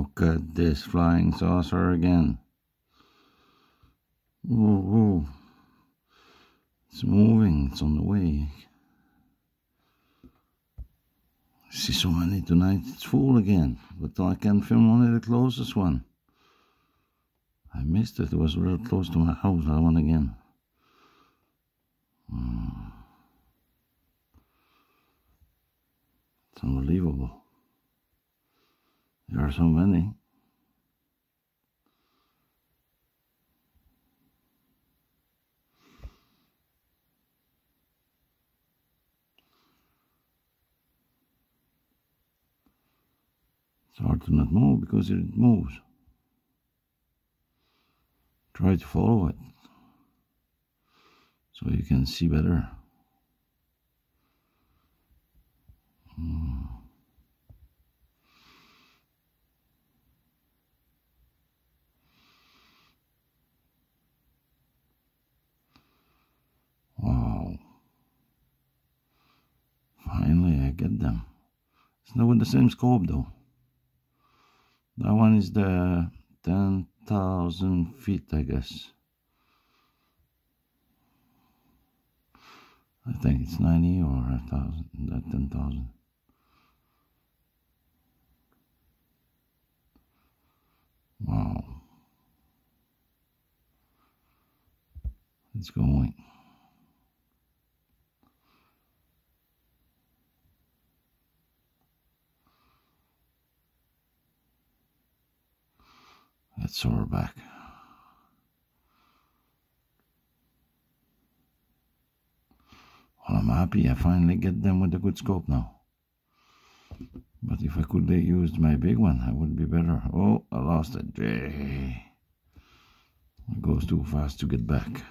Look at this flying saucer again. Whoa, whoa. It's moving, it's on the way. I see so many tonight, it's full again. But I can film only the closest one. I missed it, it was real close to my house, I want again. Hmm. It's unbelievable. Are so many. It's hard to not move because it moves. Try to follow it so you can see better. Hmm. Wow. Finally, I get them. It's not with the same scope though. That one is the 10,000 feet, I guess. I think it's 90 or a thousand, that 10,000. Wow. It's going. Let's soar back. Well, I'm happy I finally get them with a good scope now. But if I could have used my big one, I would be better. Oh, I lost it. It goes too fast to get back.